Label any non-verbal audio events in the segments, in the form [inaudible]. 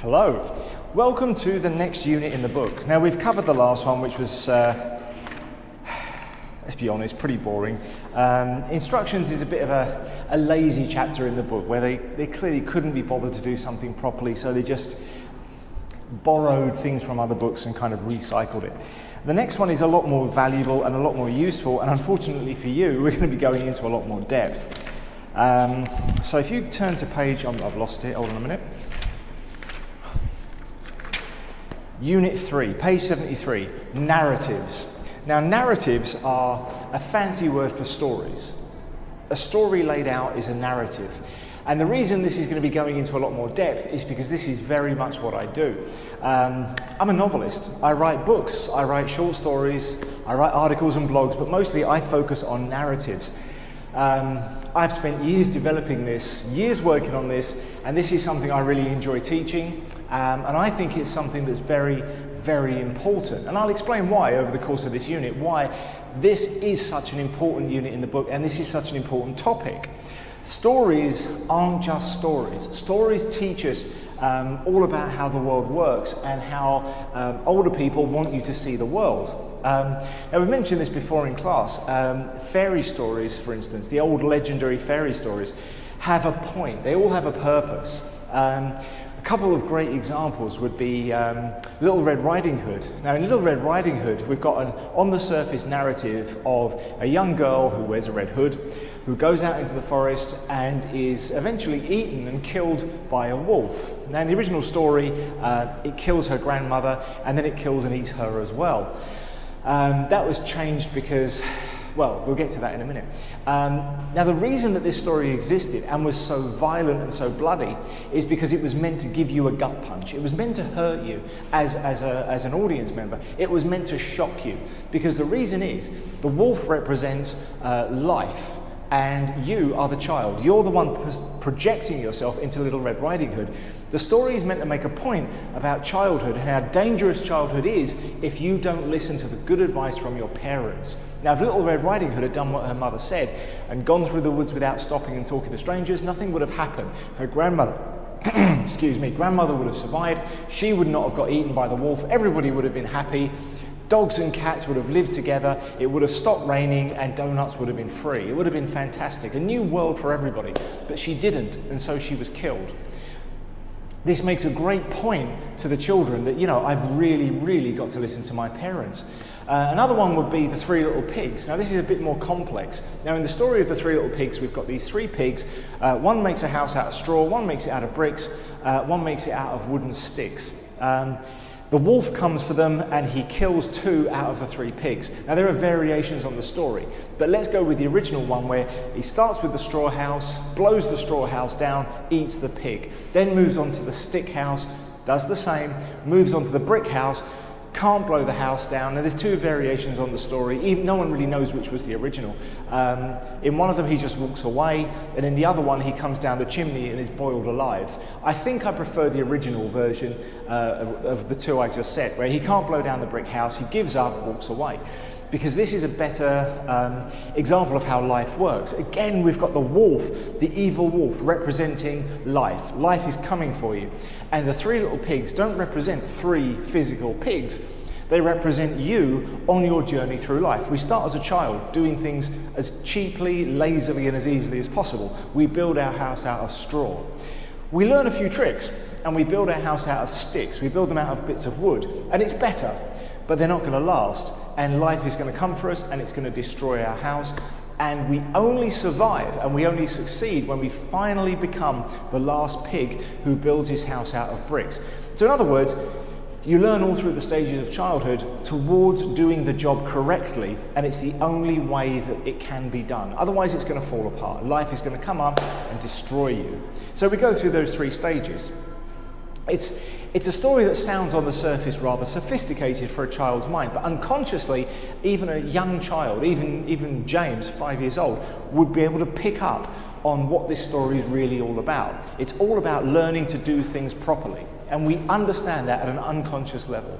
Hello. Welcome to the next unit in the book. Now, we've covered the last one, which was, uh, [sighs] let's be honest, pretty boring. Um, instructions is a bit of a, a lazy chapter in the book where they, they clearly couldn't be bothered to do something properly, so they just borrowed things from other books and kind of recycled it. The next one is a lot more valuable and a lot more useful, and unfortunately for you, we're going to be going into a lot more depth. Um, so if you turn to page, I've lost it, hold on a minute. Unit 3, page 73, narratives. Now, narratives are a fancy word for stories. A story laid out is a narrative. And the reason this is going to be going into a lot more depth is because this is very much what I do. Um, I'm a novelist. I write books, I write short stories, I write articles and blogs, but mostly I focus on narratives. Um, I've spent years developing this, years working on this, and this is something I really enjoy teaching. Um, and I think it's something that's very, very important. And I'll explain why over the course of this unit, why this is such an important unit in the book and this is such an important topic. Stories aren't just stories. Stories teach us um, all about how the world works and how um, older people want you to see the world. Um, now, we've mentioned this before in class. Um, fairy stories, for instance, the old legendary fairy stories, have a point, they all have a purpose. Um, a couple of great examples would be um, Little Red Riding Hood. Now, in Little Red Riding Hood, we've got an on the surface narrative of a young girl who wears a red hood, who goes out into the forest and is eventually eaten and killed by a wolf. Now, in the original story, uh, it kills her grandmother and then it kills and eats her as well. Um, that was changed because, well, we'll get to that in a minute. Um, now, the reason that this story existed and was so violent and so bloody is because it was meant to give you a gut punch. It was meant to hurt you as, as, a, as an audience member. It was meant to shock you. Because the reason is the wolf represents uh, life and you are the child. You're the one projecting yourself into Little Red Riding Hood. The story is meant to make a point about childhood and how dangerous childhood is if you don't listen to the good advice from your parents. Now, if Little Red Riding Hood had done what her mother said and gone through the woods without stopping and talking to strangers, nothing would have happened. Her grandmother, [clears throat] excuse me, grandmother would have survived. She would not have got eaten by the wolf. Everybody would have been happy. Dogs and cats would have lived together, it would have stopped raining, and donuts would have been free. It would have been fantastic. A new world for everybody. But she didn't, and so she was killed. This makes a great point to the children that, you know, I've really, really got to listen to my parents. Uh, another one would be the three little pigs. Now, this is a bit more complex. Now, in the story of the three little pigs, we've got these three pigs. Uh, one makes a house out of straw, one makes it out of bricks, uh, one makes it out of wooden sticks. Um, the wolf comes for them and he kills two out of the three pigs. Now, there are variations on the story, but let's go with the original one where he starts with the straw house, blows the straw house down, eats the pig, then moves on to the stick house, does the same, moves on to the brick house, can't blow the house down. Now, there's two variations on the story. Even, no one really knows which was the original. Um, in one of them, he just walks away, and in the other one, he comes down the chimney and is boiled alive. I think I prefer the original version uh, of, of the two I just said, where he can't blow down the brick house, he gives up, walks away because this is a better um, example of how life works. Again, we've got the wolf, the evil wolf, representing life. Life is coming for you. And the three little pigs don't represent three physical pigs. They represent you on your journey through life. We start as a child doing things as cheaply, lazily, and as easily as possible. We build our house out of straw. We learn a few tricks and we build our house out of sticks. We build them out of bits of wood, and it's better but they're not going to last. And life is going to come for us and it's going to destroy our house. And we only survive and we only succeed when we finally become the last pig who builds his house out of bricks. So, in other words, you learn all through the stages of childhood towards doing the job correctly, and it's the only way that it can be done. Otherwise, it's going to fall apart. Life is going to come up and destroy you. So, we go through those three stages. It's, it's a story that sounds on the surface rather sophisticated for a child's mind, but unconsciously, even a young child, even, even James, five years old, would be able to pick up on what this story is really all about. It's all about learning to do things properly, and we understand that at an unconscious level.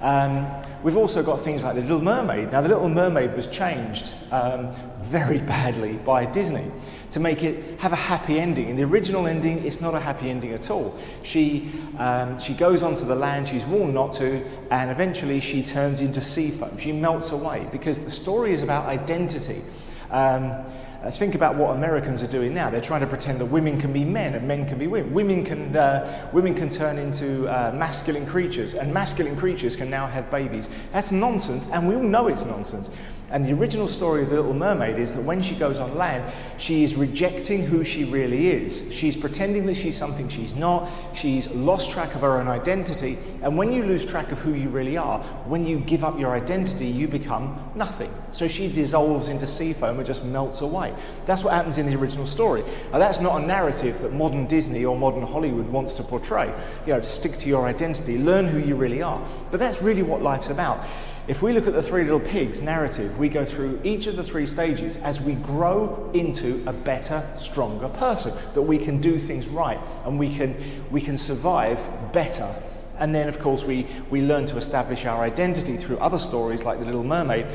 Um, we've also got things like The Little Mermaid. Now, The Little Mermaid was changed um, very badly by Disney to make it have a happy ending. In the original ending, it's not a happy ending at all. She, um, she goes onto the land she's warned not to, and eventually she turns into sea foam. She melts away because the story is about identity. Um, uh, think about what Americans are doing now. They're trying to pretend that women can be men and men can be women. Women can, uh, women can turn into uh, masculine creatures, and masculine creatures can now have babies. That's nonsense, and we all know it's nonsense. And the original story of The Little Mermaid is that when she goes on land, she is rejecting who she really is. She's pretending that she's something she's not. She's lost track of her own identity. And when you lose track of who you really are, when you give up your identity, you become nothing. So she dissolves into sea foam and just melts away. That's what happens in the original story. Now, that's not a narrative that modern Disney or modern Hollywood wants to portray. You know, stick to your identity, learn who you really are. But that's really what life's about. If we look at the Three Little Pigs narrative, we go through each of the three stages as we grow into a better, stronger person, that we can do things right and we can, we can survive better. And then, of course, we, we learn to establish our identity through other stories like The Little Mermaid,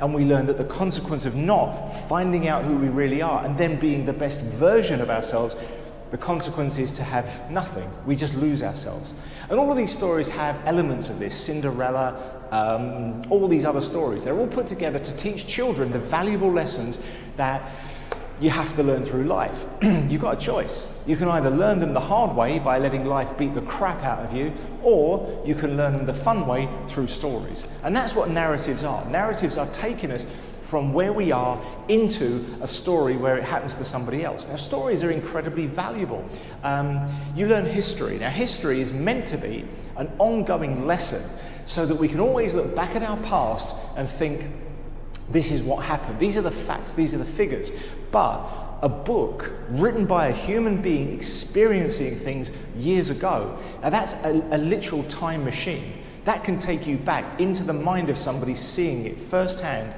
and we learn that the consequence of not finding out who we really are and then being the best version of ourselves the consequence is to have nothing. We just lose ourselves. And all of these stories have elements of this Cinderella, um, all these other stories. They're all put together to teach children the valuable lessons that you have to learn through life. [clears throat] You've got a choice. You can either learn them the hard way by letting life beat the crap out of you, or you can learn them the fun way through stories. And that's what narratives are. Narratives are taking us from where we are into a story where it happens to somebody else. Now, stories are incredibly valuable. Um, you learn history. Now, history is meant to be an ongoing lesson so that we can always look back at our past and think, this is what happened. These are the facts, these are the figures. But a book written by a human being experiencing things years ago, now that's a, a literal time machine. That can take you back into the mind of somebody seeing it firsthand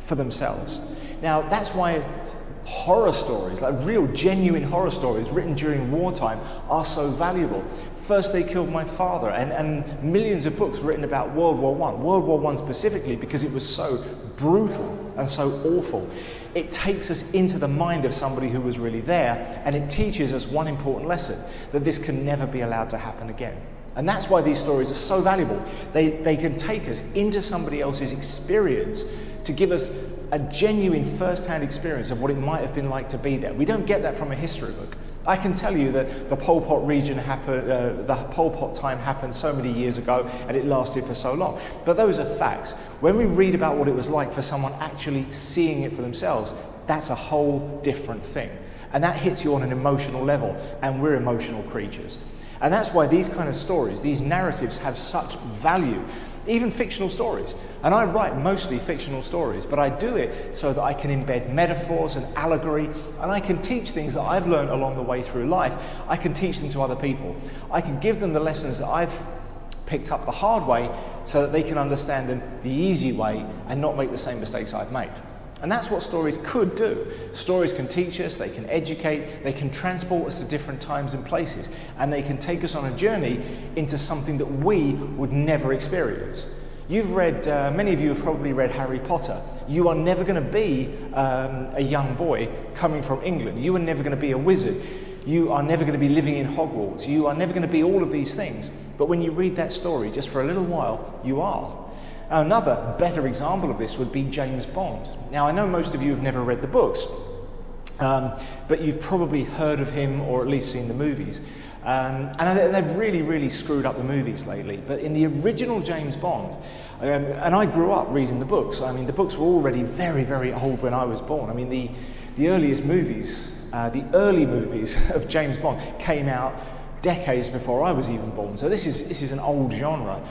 for themselves. Now, that's why horror stories, like real genuine horror stories written during wartime, are so valuable. First, they killed my father, and, and millions of books written about World War I, World War I specifically, because it was so brutal and so awful. It takes us into the mind of somebody who was really there, and it teaches us one important lesson that this can never be allowed to happen again. And that's why these stories are so valuable. They, they can take us into somebody else's experience to give us a genuine first hand experience of what it might have been like to be there. We don't get that from a history book. I can tell you that the Pol Pot region happened, uh, the Pol Pot time happened so many years ago and it lasted for so long. But those are facts. When we read about what it was like for someone actually seeing it for themselves, that's a whole different thing. And that hits you on an emotional level, and we're emotional creatures. And that's why these kind of stories, these narratives, have such value even fictional stories. And I write mostly fictional stories, but I do it so that I can embed metaphors and allegory, and I can teach things that I've learned along the way through life. I can teach them to other people. I can give them the lessons that I've picked up the hard way so that they can understand them the easy way and not make the same mistakes I've made. And that's what stories could do. Stories can teach us, they can educate, they can transport us to different times and places, and they can take us on a journey into something that we would never experience. You've read, uh, many of you have probably read Harry Potter. You are never going to be um, a young boy coming from England. You are never going to be a wizard. You are never going to be living in Hogwarts. You are never going to be all of these things. But when you read that story, just for a little while, you are. Another better example of this would be James Bond. Now, I know most of you have never read the books, um, but you've probably heard of him or at least seen the movies. Um, and they've really, really screwed up the movies lately. But in the original James Bond, um, and I grew up reading the books. I mean, the books were already very, very old when I was born. I mean, the, the earliest movies, uh, the early movies [laughs] of James Bond came out decades before I was even born. So this is, this is an old genre.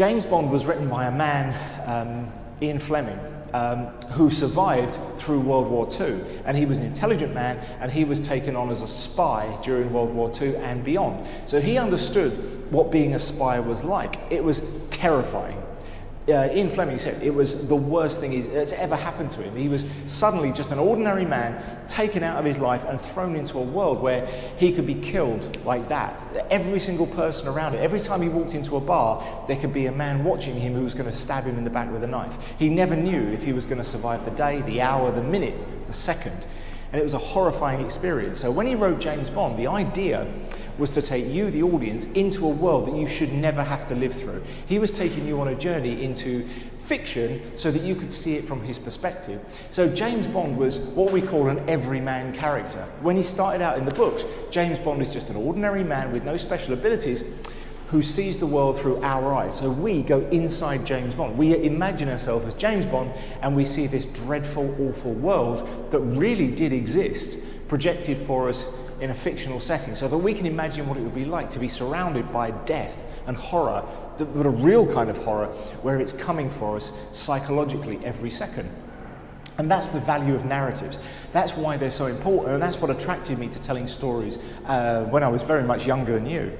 James Bond was written by a man, um, Ian Fleming, um, who survived through World War II. And he was an intelligent man and he was taken on as a spy during World War II and beyond. So he understood what being a spy was like. It was terrifying uh, Ian Fleming said it was the worst thing that's ever happened to him. He was suddenly just an ordinary man taken out of his life and thrown into a world where he could be killed like that. Every single person around it, every time he walked into a bar, there could be a man watching him who was going to stab him in the back with a knife. He never knew if he was going to survive the day, the hour, the minute, the second. And it was a horrifying experience. So when he wrote James Bond, the idea was to take you, the audience, into a world that you should never have to live through. He was taking you on a journey into fiction so that you could see it from his perspective. So James Bond was what we call an everyman character. When he started out in the books, James Bond is just an ordinary man with no special abilities who sees the world through our eyes. So we go inside James Bond. We imagine ourselves as James Bond and we see this dreadful, awful world that really did exist, projected for us in a fictional setting, so that we can imagine what it would be like to be surrounded by death and horror, but a real kind of horror where it's coming for us psychologically every second. And that's the value of narratives. That's why they're so important, and that's what attracted me to telling stories uh, when I was very much younger than you.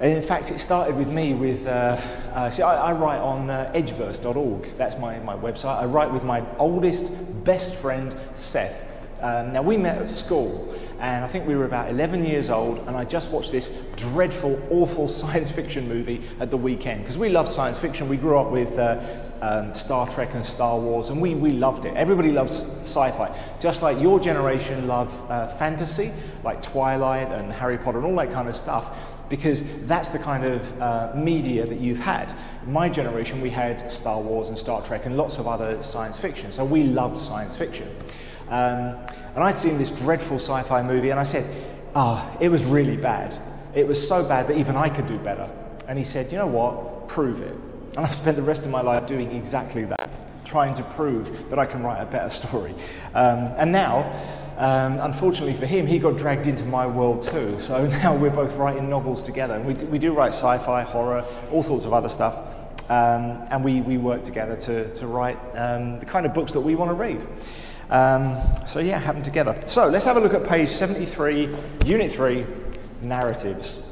And in fact, it started with me with, uh, uh, see, I, I, write on uh, edgeverse.org. That's my, my website. I write with my oldest, best friend, Seth. Um, now, we met at school, and I think we were about 11 years old, and I just watched this dreadful, awful [laughs] science fiction movie at the weekend. Because we love science fiction. We grew up with uh, um, Star Trek and Star Wars, and we, we loved it. Everybody loves sci fi. Just like your generation loved uh, fantasy, like Twilight and Harry Potter and all that kind of stuff because that's the kind of uh, media that you've had. My generation, we had Star Wars and Star Trek and lots of other science fiction, so we loved science fiction. Um, and I'd seen this dreadful sci fi movie, and I said, Ah, oh, it was really bad. It was so bad that even I could do better. And he said, You know what? Prove it. And I've spent the rest of my life doing exactly that, trying to prove that I can write a better story. Um, and now, um, unfortunately for him, he got dragged into my world too. So [laughs] now we're both writing novels together. And we, do, we do write sci fi, horror, all sorts of other stuff. Um, and we, we work together to, to write um, the kind of books that we want to read. Um, so, yeah, happen together. So, let's have a look at page 73, Unit 3 Narratives.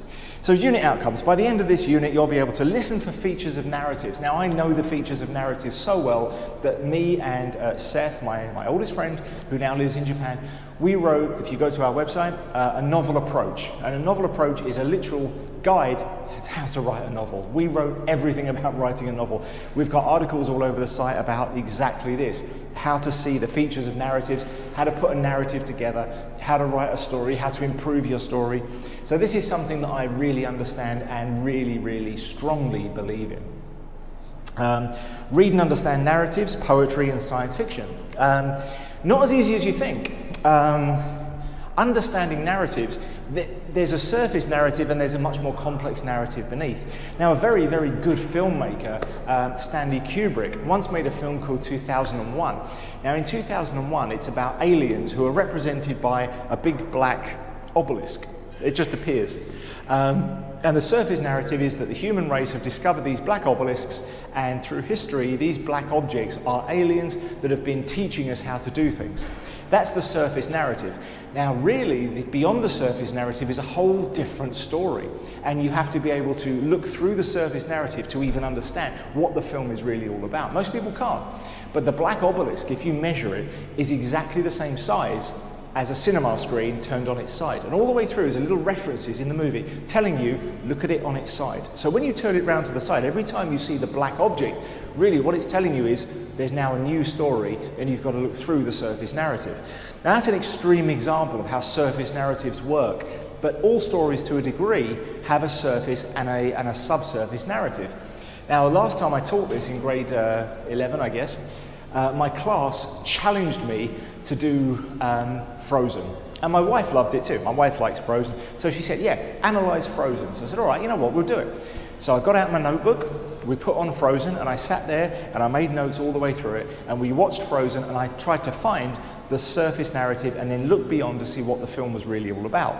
So, unit outcomes. By the end of this unit, you'll be able to listen for features of narratives. Now, I know the features of narratives so well that me and uh, Seth, my, my oldest friend, who now lives in Japan, we wrote, if you go to our website, uh, a novel approach. And a novel approach is a literal guide how to write a novel. We wrote everything about writing a novel. We've got articles all over the site about exactly this how to see the features of narratives, how to put a narrative together, how to write a story, how to improve your story. So, this is something that I really understand and really, really strongly believe in. Um, read and understand narratives, poetry, and science fiction. Um, not as easy as you think. Um, understanding narratives, there's a surface narrative and there's a much more complex narrative beneath. Now, a very, very good filmmaker, um, Stanley Kubrick, once made a film called 2001. Now, in 2001, it's about aliens who are represented by a big black obelisk. It just appears. Um, and the surface narrative is that the human race have discovered these black obelisks, and through history, these black objects are aliens that have been teaching us how to do things. That's the surface narrative. Now, really, beyond the surface narrative is a whole different story, and you have to be able to look through the surface narrative to even understand what the film is really all about. Most people can't. But the black obelisk, if you measure it, is exactly the same size as a cinema screen turned on its side. And all the way through is a little references in the movie telling you, look at it on its side. So when you turn it round to the side, every time you see the black object, really what it's telling you is there's now a new story and you've got to look through the surface narrative. Now that's an extreme example of how surface narratives work, but all stories to a degree have a surface and a, and a subsurface narrative. Now, last time I taught this in grade uh, 11, I guess, uh, my class challenged me to do um, Frozen. And my wife loved it too. My wife likes Frozen. So she said, Yeah, analyze Frozen. So I said, All right, you know what, we'll do it. So I got out my notebook, we put on Frozen, and I sat there and I made notes all the way through it. And we watched Frozen, and I tried to find the surface narrative and then look beyond to see what the film was really all about.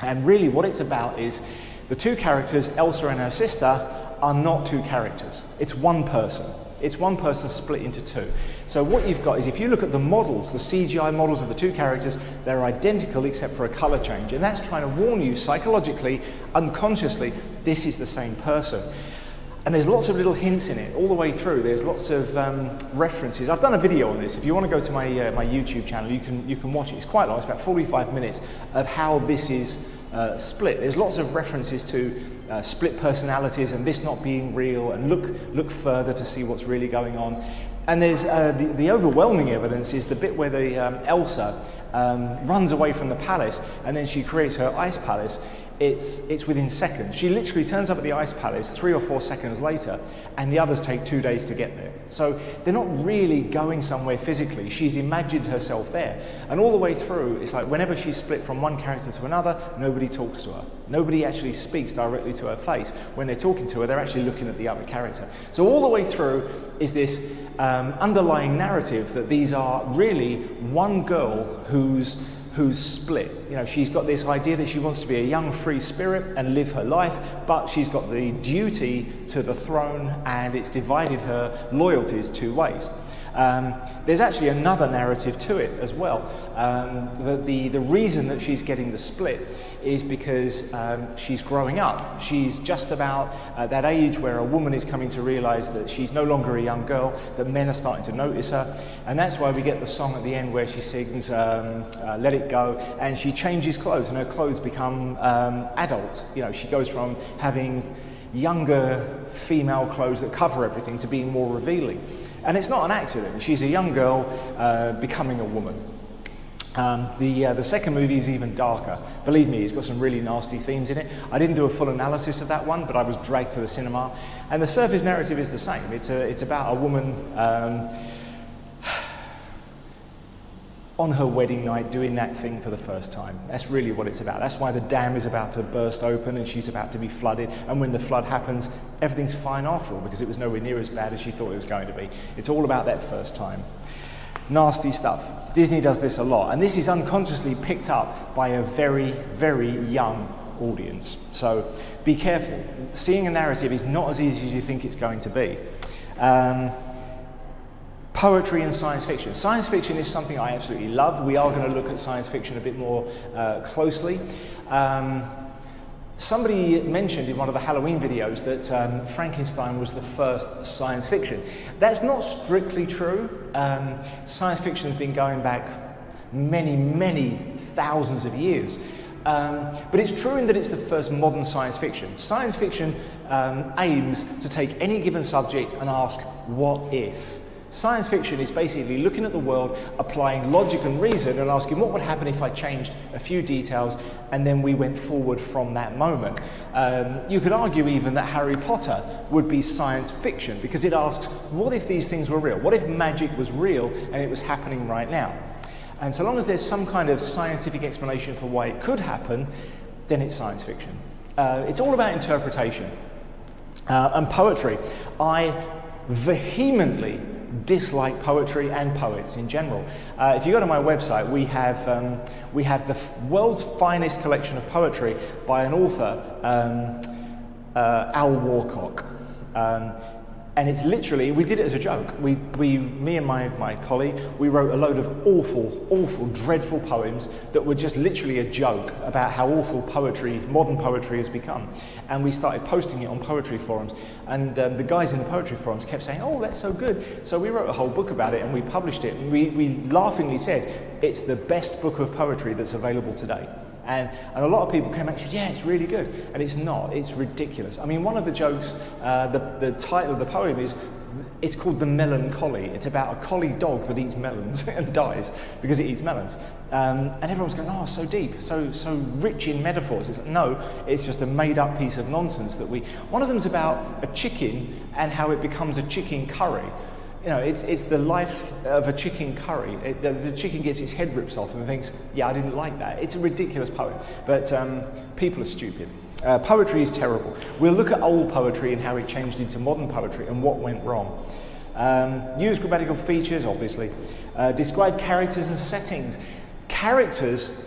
And really, what it's about is the two characters, Elsa and her sister, are not two characters, it's one person. It's one person split into two. So what you've got is if you look at the models, the CGI models of the two characters, they're identical except for a color change. And that's trying to warn you psychologically, unconsciously, this is the same person. And there's lots of little hints in it all the way through. There's lots of um, references. I've done a video on this. If you want to go to my, uh, my YouTube channel, you can, you can watch it. It's quite long, it's about 45 minutes of how this is uh, split. There's lots of references to uh, split personalities and this not being real and look, look further to see what's really going on. And there's uh, the, the overwhelming evidence is the bit where the um, Elsa um, runs away from the palace, and then she creates her ice palace, it's, it's within seconds. She literally turns up at the ice palace three or four seconds later, and the others take two days to get there. So they're not really going somewhere physically. She's imagined herself there. And all the way through, it's like whenever she's split from one character to another, nobody talks to her. Nobody actually speaks directly to her face. When they're talking to her, they're actually looking at the other character. So all the way through is this um, underlying narrative that these are really one girl who's who's split. You know, she's got this idea that she wants to be a young free spirit and live her life, but she's got the duty to the throne and it's divided her loyalties two ways. Um, there's actually another narrative to it as well. Um, the, the, the reason that she's getting the split is because um, she's growing up. She's just about at that age where a woman is coming to realize that she's no longer a young girl, that men are starting to notice her. And that's why we get the song at the end where she sings um, uh, Let It Go and she changes clothes and her clothes become um, adult. You know, she goes from having younger female clothes that cover everything to being more revealing. And it's not an accident. She's a young girl uh, becoming a woman. Um, the, uh, the second movie is even darker. Believe me, it's got some really nasty themes in it. I didn't do a full analysis of that one, but I was dragged to the cinema. And the surface narrative is the same. It's, a, it's about a woman um, [sighs] on her wedding night doing that thing for the first time. That's really what it's about. That's why the dam is about to burst open and she's about to be flooded. And when the flood happens, everything's fine after all because it was nowhere near as bad as she thought it was going to be. It's all about that first time nasty stuff. Disney does this a lot, and this is unconsciously picked up by a very, very young audience. So be careful. Seeing a narrative is not as easy as you think it's going to be. Um, poetry and science fiction. Science fiction is something I absolutely love. We are going to look at science fiction a bit more uh, closely. Um, Somebody mentioned in one of the Halloween videos that um, Frankenstein was the first science fiction. That's not strictly true. Um, science fiction has been going back many, many thousands of years. Um, but it's true in that it's the first modern science fiction. Science fiction um, aims to take any given subject and ask, what if? Science fiction is basically looking at the world, applying logic and reason, and asking what would happen if I changed a few details and then we went forward from that moment. Um, you could argue even that Harry Potter would be science fiction because it asks, what if these things were real? What if magic was real and it was happening right now? And so long as there's some kind of scientific explanation for why it could happen, then it's science fiction. Uh, it's all about interpretation. Uh, and poetry. I vehemently dislike poetry and poets in general. Uh, if you go to my website, we have, um, we have the world's finest collection of poetry by an author, um, uh, Al Warcock. Um, and it's literally, we did it as a joke. We, we, me and my, my colleague, we wrote a load of awful, awful, dreadful poems that were just literally a joke about how awful poetry, modern poetry has become. And we started posting it on poetry forums. And um, the guys in the poetry forums kept saying, oh, that's so good. So we wrote a whole book about it and we published it. And we, we laughingly said, it's the best book of poetry that's available today. And, and a lot of people came back and said, yeah, it's really good. And it's not, it's ridiculous. I mean, one of the jokes, uh, the, the title of the poem is, it's called The Melon Collie. It's about a collie dog that eats melons [laughs] and dies because it eats melons. Um, and everyone's going, oh, so deep, so, so rich in metaphors. It's like, no, it's just a made up piece of nonsense that we. One of them's about a chicken and how it becomes a chicken curry you know, it's, it's the life of a chicken curry. It, the, the, chicken gets its head ripped off and thinks, yeah, I didn't like that. It's a ridiculous poem, but um, people are stupid. Uh, poetry is terrible. We'll look at old poetry and how it changed into modern poetry and what went wrong. Um, use grammatical features, obviously. Uh, describe characters and settings. Characters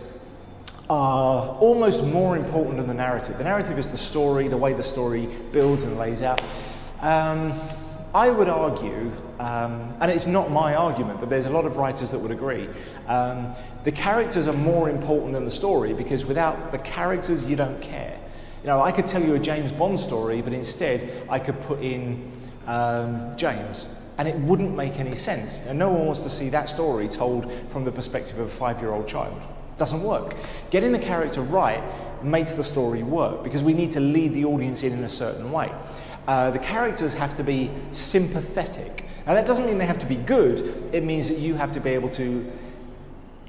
are almost more important than the narrative. The narrative is the story, the way the story builds and lays out. Um, I would argue, um, and it's not my argument, but there's a lot of writers that would agree, um, the characters are more important than the story because without the characters, you don't care. You know, I could tell you a James Bond story, but instead I could put in um, James, and it wouldn't make any sense. And no one wants to see that story told from the perspective of a five year old child. Doesn't work. Getting the character right makes the story work because we need to lead the audience in in a certain way uh, the characters have to be sympathetic. Now, that doesn't mean they have to be good, it means that you have to be able to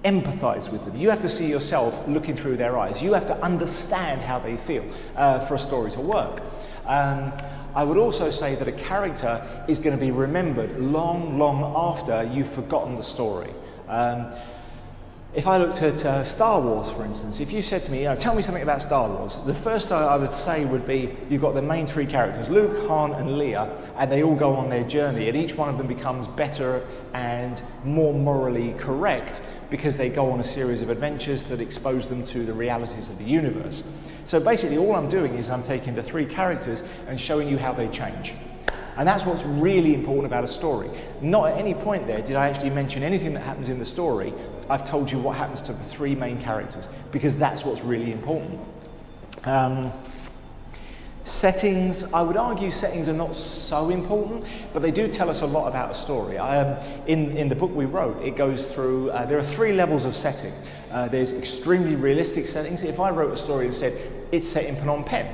empathize with them. You have to see yourself looking through their eyes. You have to understand how they feel uh, for a story to work. Um, I would also say that a character is going to be remembered long, long after you've forgotten the story. Um, if I looked at uh, Star Wars, for instance, if you said to me, you know, tell me something about Star Wars, the first thing I would say would be you've got the main three characters, Luke, Han, and Leia, and they all go on their journey, and each one of them becomes better and more morally correct because they go on a series of adventures that expose them to the realities of the universe. So basically, all I'm doing is I'm taking the three characters and showing you how they change. And that's what's really important about a story. Not at any point there did I actually mention anything that happens in the story. I've told you what happens to the three main characters because that's what's really important. Um, Settings, I would argue settings are not so important, but they do tell us a lot about a story. I, um, in, in the book we wrote, it goes through, uh, there are three levels of setting. Uh, there's extremely realistic settings. If I wrote a story and said, it's set in Phnom Penh,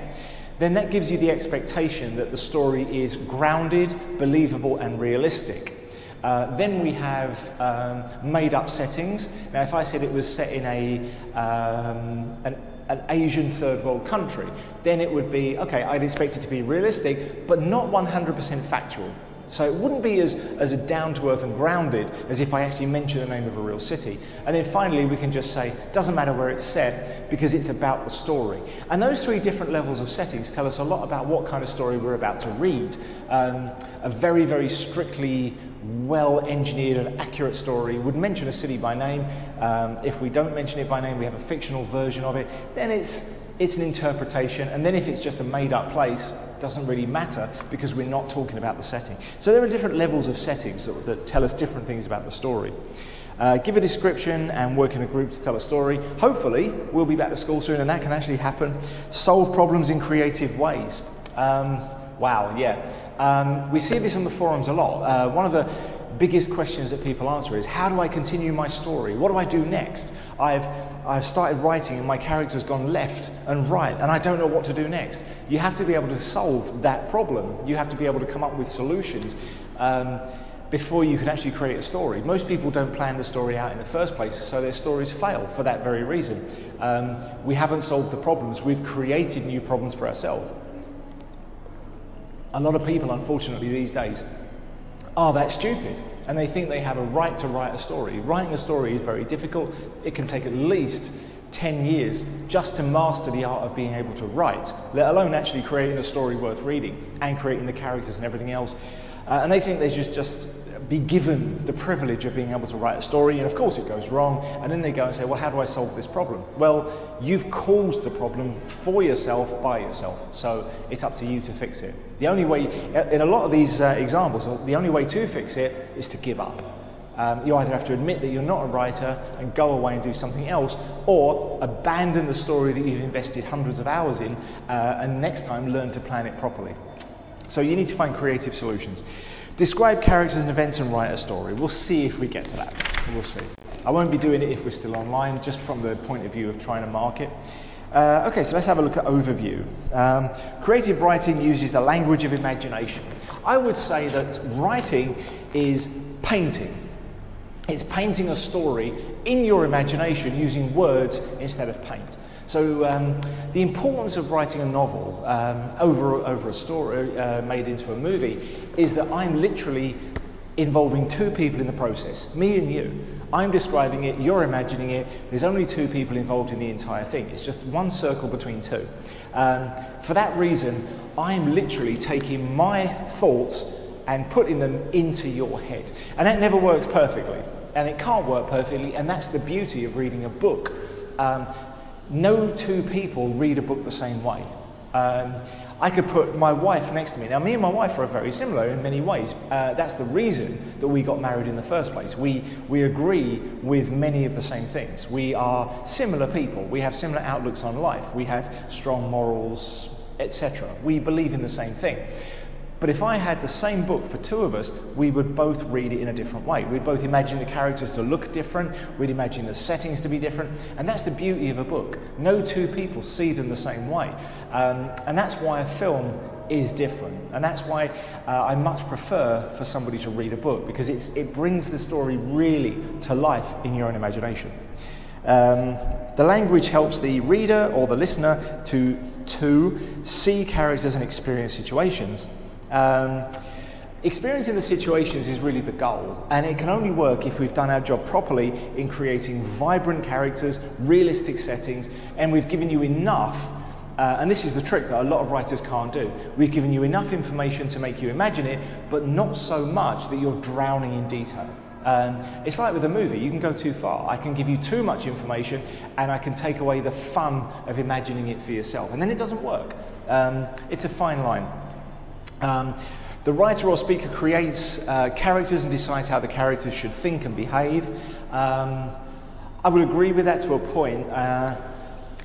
then that gives you the expectation that the story is grounded, believable, and realistic. Uh, then we have um, made up settings. Now, if I said it was set in a, um, an an Asian third world country, then it would be, okay, I'd expect it to be realistic, but not 100% factual. So it wouldn't be as, as down to earth and grounded as if I actually mention the name of a real city. And then finally, we can just say, doesn't matter where it's set because it's about the story. And those three different levels of settings tell us a lot about what kind of story we're about to read. Um, a very, very strictly well engineered and accurate story would mention a city by name. Um, if we don't mention it by name, we have a fictional version of it, then it's, it's an interpretation. And then if it's just a made up place, doesn't really matter because we're not talking about the setting. So there are different levels of settings that, that tell us different things about the story. Uh, give a description and work in a group to tell a story. Hopefully, we'll be back to school soon and that can actually happen. Solve problems in creative ways. Um, wow, yeah. Um, we see this on the forums a lot. Uh, one of the biggest questions that people answer is how do I continue my story? What do I do next? I've, I've started writing and my character's gone left and right and I don't know what to do next. You have to be able to solve that problem. You have to be able to come up with solutions um, before you can actually create a story. Most people don't plan the story out in the first place, so their stories fail for that very reason. Um, we haven't solved the problems, we've created new problems for ourselves. A lot of people, unfortunately, these days are that stupid and they think they have a right to write a story. Writing a story is very difficult. It can take at least 10 years just to master the art of being able to write, let alone actually creating a story worth reading and creating the characters and everything else. Uh, and they think they should just be given the privilege of being able to write a story, and of course it goes wrong, and then they go and say, Well, how do I solve this problem? Well, you've caused the problem for yourself by yourself, so it's up to you to fix it. The only way, in a lot of these uh, examples, the only way to fix it is to give up. Um, you either have to admit that you're not a writer and go away and do something else, or abandon the story that you've invested hundreds of hours in, uh, and next time learn to plan it properly. So you need to find creative solutions. Describe characters and events and write a story. We'll see if we get to that. We'll see. I won't be doing it if we're still online, just from the point of view of trying to market. Uh, okay, so let's have a look at overview. Um, creative writing uses the language of imagination. I would say that writing is painting. It's painting a story in your imagination using words instead of paint. So um, the importance of writing a novel um, over, over a story uh, made into a movie is that I'm literally involving two people in the process, me and you. I'm describing it, you're imagining it, there's only two people involved in the entire thing. It's just one circle between two. Um, for that reason, I'm literally taking my thoughts and putting them into your head. And that never works perfectly. And it can't work perfectly, and that's the beauty of reading a book. Um, no two people read a book the same way. Um, I could put my wife next to me. Now, me and my wife are very similar in many ways. Uh, that's the reason that we got married in the first place. We, we agree with many of the same things. We are similar people. We have similar outlooks on life. We have strong morals, etc. We believe in the same thing. But if I had the same book for two of us, we would both read it in a different way. We'd both imagine the characters to look different, we'd imagine the settings to be different, and that's the beauty of a book. No two people see them the same way. Um, and that's why a film is different. And that's why uh, I much prefer for somebody to read a book because it brings the story really to life in your own imagination. Um, the language helps the reader or the listener to, to see characters and experience situations. Um, experiencing the situations is really the goal, and it can only work if we've done our job properly in creating vibrant characters, realistic settings, and we've given you enough. Uh, and this is the trick that a lot of writers can't do. We've given you enough information to make you imagine it, but not so much that you're drowning in detail. Um, it's like with a movie, you can go too far. I can give you too much information and I can take away the fun of imagining it for yourself, and then it doesn't work. Um, it's a fine line. Um, the writer or speaker creates uh, characters and decides how the characters should think and behave. Um, I would agree with that to a point. Uh,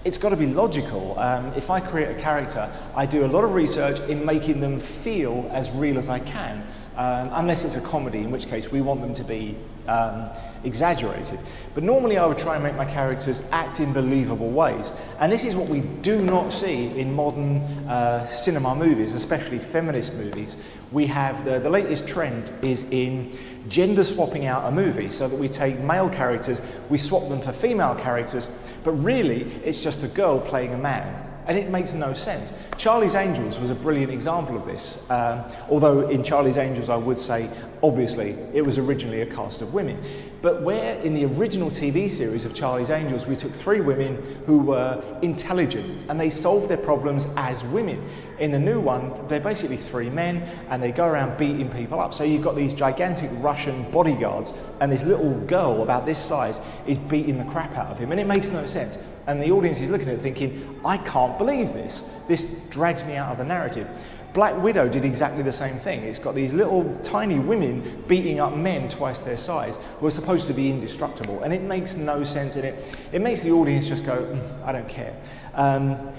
it's got to be logical. Um, if I create a character, I do a lot of research in making them feel as real as I can um, unless it's a comedy, in which case we want them to be um, exaggerated. But normally I would try and make my characters act in believable ways. And this is what we do not see in modern uh, cinema movies, especially feminist movies. We have the, the latest trend is in gender swapping out a movie so that we take male characters, we swap them for female characters, but really it's just a girl playing a man and it makes no sense. Charlie's Angels was a brilliant example of this, um, although in Charlie's Angels I would say, obviously, it was originally a cast of women. But where in the original TV series of Charlie's Angels we took three women who were intelligent and they solved their problems as women. In the new one, they're basically three men and they go around beating people up. So you've got these gigantic Russian bodyguards and this little girl about this size is beating the crap out of him and it makes no sense. And the audience is looking at it thinking, I can't believe this. This drags me out of the narrative. Black Widow did exactly the same thing. It's got these little tiny women beating up men twice their size who are supposed to be indestructible. And it makes no sense in it. It makes the audience just go, mm, I don't care. Um,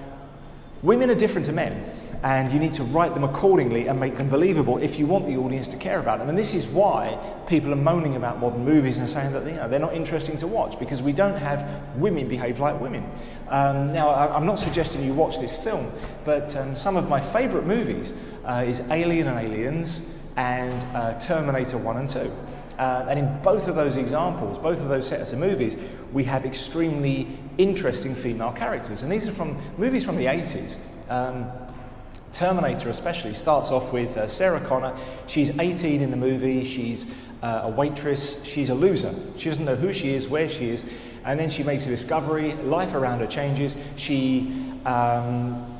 women are different to men and you need to write them accordingly and make them believable if you want the audience to care about them. And this is why people are moaning about modern movies and saying that you know, they're not interesting to watch because we don't have women behave like women. Um, now, I, am not suggesting you watch this film, but um, some of my favourite movies uh, is Alien and Aliens and uh, Terminator 1 and 2. Uh, and in both of those examples, both of those sets of movies, we have extremely interesting female characters. And these are from movies from the 80s. Um, Terminator especially starts off with uh, Sarah Connor. She's 18 in the movie. She's uh, a waitress. She's a loser. She doesn't know who she is, where she is. And then she makes a discovery. Life around her changes. She um,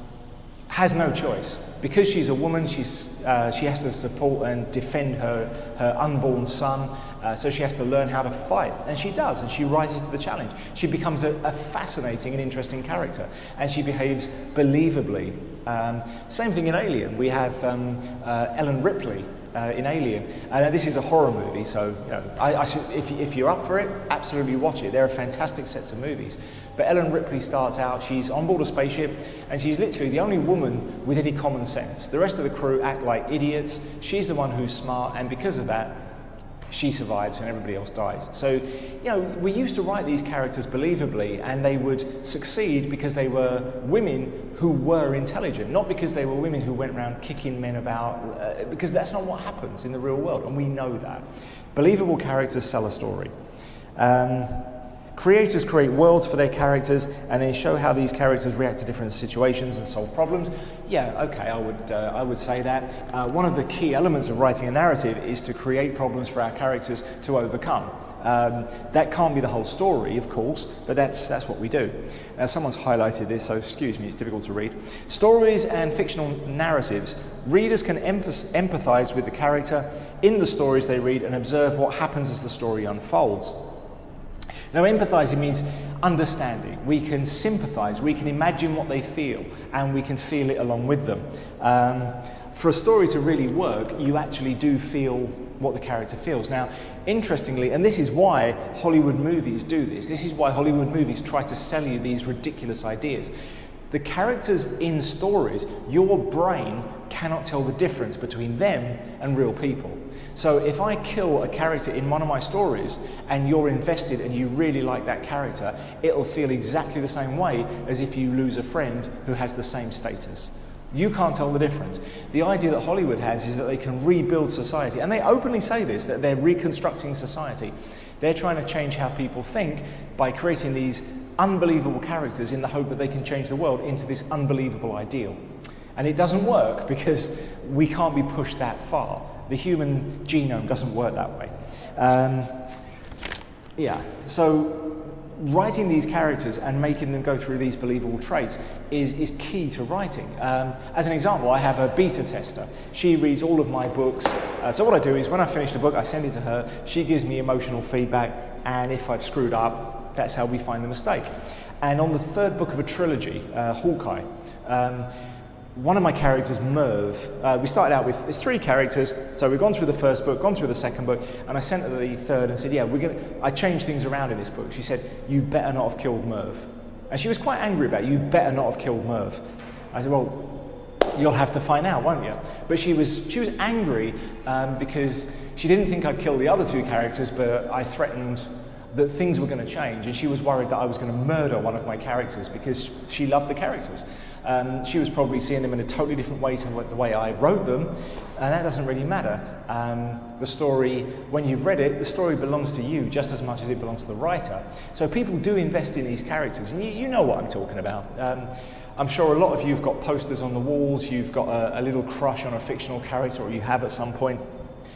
has no choice. Because she's a woman, she's, uh, she has to support and defend her, her unborn son. Uh, so she has to learn how to fight. And she does, and she rises to the challenge. She becomes a, a fascinating and interesting character. And she behaves believably um, same thing in Alien. We have um, uh, Ellen Ripley uh, in Alien. And this is a horror movie, so you know, I, I should, if, if you're up for it, absolutely watch it. They're fantastic sets of movies. But Ellen Ripley starts out, she's on board a spaceship, and she's literally the only woman with any common sense. The rest of the crew act like idiots. She's the one who's smart, and because of that, she survives and everybody else dies. So, you know, we used to write these characters believably and they would succeed because they were women who were intelligent, not because they were women who went around kicking men about, uh, because that's not what happens in the real world, and we know that. Believable characters sell a story. Um, Creators create worlds for their characters and they show how these characters react to different situations and solve problems. Yeah, okay, I would, uh, I would say that. Uh, one of the key elements of writing a narrative is to create problems for our characters to overcome. Um, that can't be the whole story, of course, but that's, that's what we do. Uh, someone's highlighted this, so excuse me, it's difficult to read. Stories and fictional narratives. Readers can empathize with the character in the stories they read and observe what happens as the story unfolds. Now, empathizing means understanding. We can sympathize, we can imagine what they feel, and we can feel it along with them. Um, for a story to really work, you actually do feel what the character feels. Now, interestingly, and this is why Hollywood movies do this, this is why Hollywood movies try to sell you these ridiculous ideas. The characters in stories, your brain cannot tell the difference between them and real people. So if I kill a character in one of my stories and you're invested and you really like that character, it'll feel exactly the same way as if you lose a friend who has the same status. You can't tell the difference. The idea that Hollywood has is that they can rebuild society, and they openly say this that they're reconstructing society. They're trying to change how people think by creating these unbelievable characters in the hope that they can change the world into this unbelievable ideal. And it doesn't work because we can't be pushed that far. The human genome doesn't work that way. Um, yeah, so writing these characters and making them go through these believable traits is, is key to writing. Um, as an example, I have a beta tester. She reads all of my books. Uh, so what I do is when I finish the book, I send it to her. She gives me emotional feedback, and if I've screwed up, that's how we find the mistake. And on the third book of a trilogy, uh, Hawkeye, um, one of my characters, Merv, uh, we started out with, it's three characters, so we've gone through the first book, gone through the second book, and I sent her the third and said, yeah, we're gonna, I changed things around in this book. She said, you better not have killed Merv. And she was quite angry about it, you better not have killed Merv. I said, well, you'll have to find out, won't you? But she was, she was angry um, because she didn't think I'd kill the other two characters, but I threatened that things were going to change, and she was worried that I was going to murder one of my characters because she loved the characters. Um, she was probably seeing them in a totally different way to the way I wrote them, and that doesn't really matter. Um, the story, when you've read it, the story belongs to you just as much as it belongs to the writer. So people do invest in these characters, and you, you know what I'm talking about. Um, I'm sure a lot of you have got posters on the walls, you've got a, a little crush on a fictional character, or you have at some point.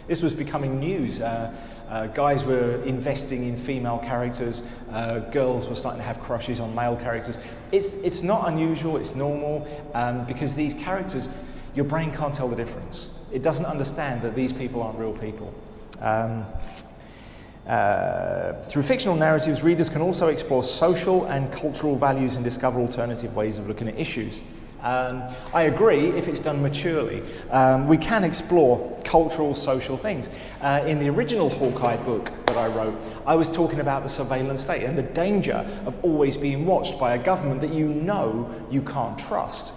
This was becoming news. Uh, uh, guys were investing in female characters, uh, girls were starting to have crushes on male characters. It's, it's not unusual, it's normal, um, because these characters, your brain can't tell the difference. It doesn't understand that these people aren't real people. Um, uh, through fictional narratives, readers can also explore social and cultural values and discover alternative ways of looking at issues. Um, I agree if it's done maturely. Um, we can explore cultural, social things. Uh, in the original Hawkeye book that I wrote, I was talking about the surveillance state and the danger of always being watched by a government that you know you can't trust.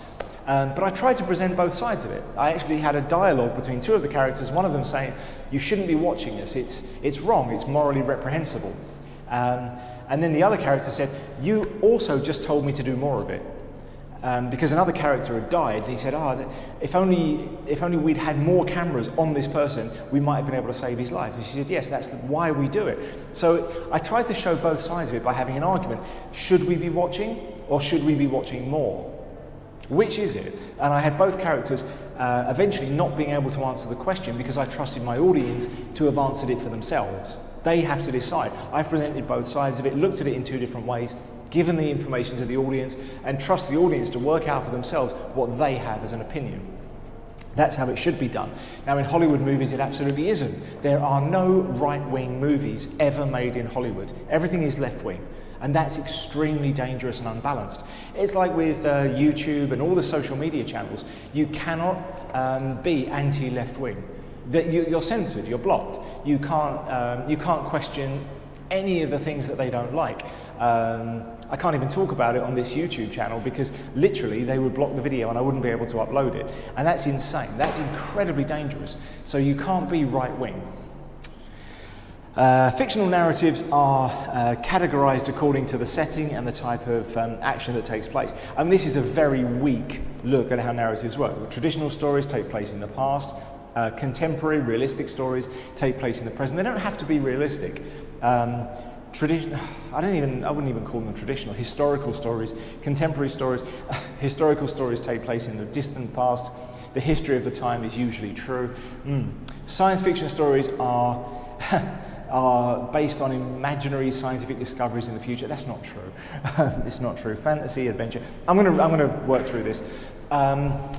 Um, but I tried to present both sides of it. I actually had a dialogue between two of the characters, one of them saying, You shouldn't be watching this, it's, it's wrong, it's morally reprehensible. Um, and then the other character said, You also just told me to do more of it um, because another character had died, and he said, "Ah, oh, if only if only we'd had more cameras on this person, we might have been able to save his life." And she said, "Yes, that's why we do it." So I tried to show both sides of it by having an argument: should we be watching, or should we be watching more? Which is it? And I had both characters uh, eventually not being able to answer the question because I trusted my audience to have answered it for themselves. They have to decide. I've presented both sides of it, looked at it in two different ways, given the information to the audience, and trust the audience to work out for themselves what they have as an opinion. That's how it should be done. Now, in Hollywood movies, it absolutely isn't. There are no right wing movies ever made in Hollywood, everything is left wing. And that's extremely dangerous and unbalanced. It's like with uh, YouTube and all the social media channels, you cannot um, be anti left wing. That you, are censored, you're blocked. You can't, um, you can't question any of the things that they don't like. Um, I can't even talk about it on this YouTube channel because literally they would block the video and I wouldn't be able to upload it. And that's insane. That's incredibly dangerous. So you can't be right wing. Uh, fictional narratives are uh, categorized according to the setting and the type of um, action that takes place. And this is a very weak look at how narratives work. Traditional stories take place in the past, uh, contemporary, realistic stories take place in the present. They don't have to be realistic. Um, tradition, I don't even, I wouldn't even call them traditional, historical stories, contemporary stories. [sighs] historical stories take place in the distant past. The history of the time is usually true. Mm. Science fiction stories are, [laughs] are based on imaginary scientific discoveries in the future. That's not true. [laughs] it's not true. Fantasy, adventure. I'm going to I'm to work through this. Um,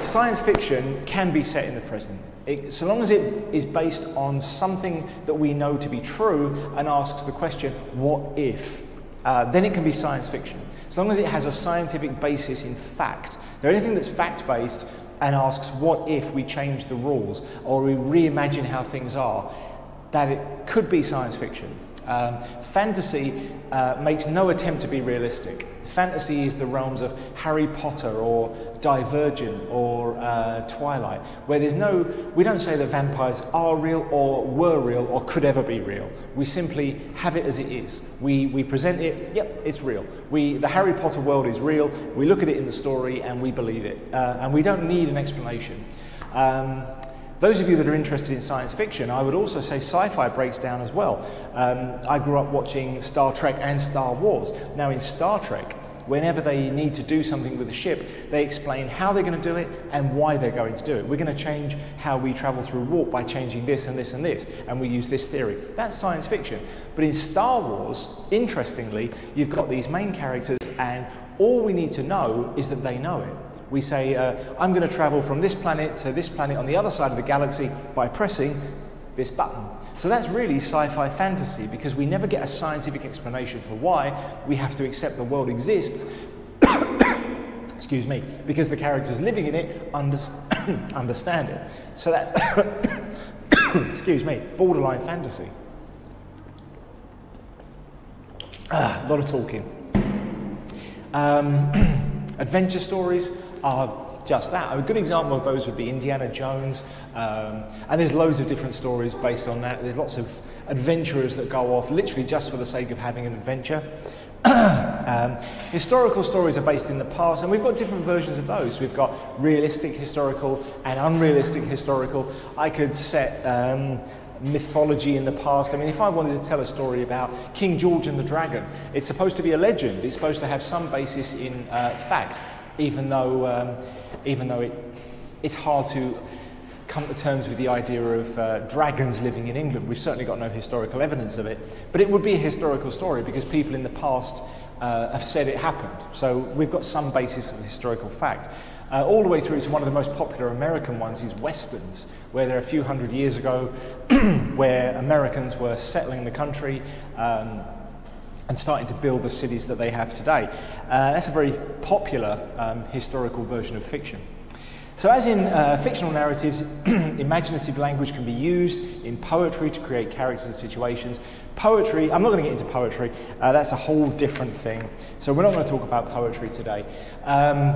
science fiction can be set in the present. It, so long as it is based on something that we know to be true and asks the question, what if? Uh, then it can be science fiction. As long as it has a scientific basis in fact. Now, anything that's fact based and asks, what if we change the rules or we reimagine how things are, that it could be science fiction. Um, fantasy uh, makes no attempt to be realistic. Fantasy is the realms of Harry Potter or Divergent or uh, Twilight, where there's no, we don't say that vampires are real or were real or could ever be real. We simply have it as it is. We, we present it, yep, it's real. We, the Harry Potter world is real, we look at it in the story and we believe it. Uh, and we don't need an explanation. Um, those of you that are interested in science fiction, I would also say sci-fi breaks down as well. Um, I grew up watching Star Trek and Star Wars. Now in Star Trek, whenever they need to do something with a ship, they explain how they're going to do it and why they're going to do it. We're going to change how we travel through warp by changing this and this and this, and we use this theory. That's science fiction. But in Star Wars, interestingly, you've got these main characters, and all we need to know is that they know it. We say, uh, I'm going to travel from this planet to this planet on the other side of the galaxy by pressing this button. So that's really sci-fi fantasy because we never get a scientific explanation for why. We have to accept the world exists, [coughs] excuse me, because the characters living in it underst [coughs] understand it. So that's, [coughs] excuse me, borderline fantasy. Ah, a lot of talking. Um, adventure stories, are just that. A good example of those would be Indiana Jones, um, and there's loads of different stories based on that. There's lots of adventurers that go off literally just for the sake of having an adventure. [clears throat] um, historical stories are based in the past, and we've got different versions of those. We've got realistic historical and unrealistic historical. I could set um, mythology in the past. I mean, if I wanted to tell a story about King George and the Dragon, it's supposed to be a legend. It's supposed to have some basis in uh, fact even though, um, even though it, it's hard to come to terms with the idea of uh, dragons living in England. We've certainly got no historical evidence of it, but it would be a historical story because people in the past uh, have said it happened. So we've got some basis of historical fact. Uh, all the way through to one of the most popular American ones is Westerns, where there are a few hundred years ago, [clears throat] where Americans were settling the country, um, and starting to build the cities that they have today. Uh, that's a very popular um, historical version of fiction. So as in uh, fictional narratives, [clears throat] imaginative language can be used in poetry to create characters and situations. Poetry, I'm not going to get into poetry, uh, that's a whole different thing. So we're not going to talk about poetry today. Um,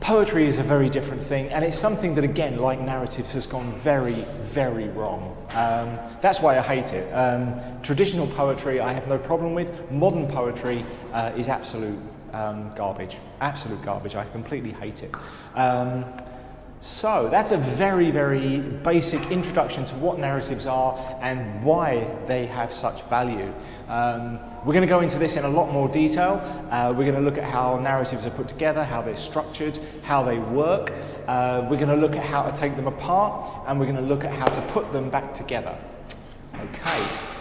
Poetry is a very different thing, and it's something that, again, like narratives, has gone very, very wrong. Um, that's why I hate it. Um, traditional poetry, I have no problem with. Modern poetry uh, is absolute um, garbage. Absolute garbage. I completely hate it. So that's a very, very basic introduction to what narratives are and why they have such value. Um, we're going to go into this in a lot more detail. Uh, we're going to look at how narratives are put together, how they're structured, how they work. Uh, we're going to look at how to take them apart and we're going to look at how to put them back together. Okay.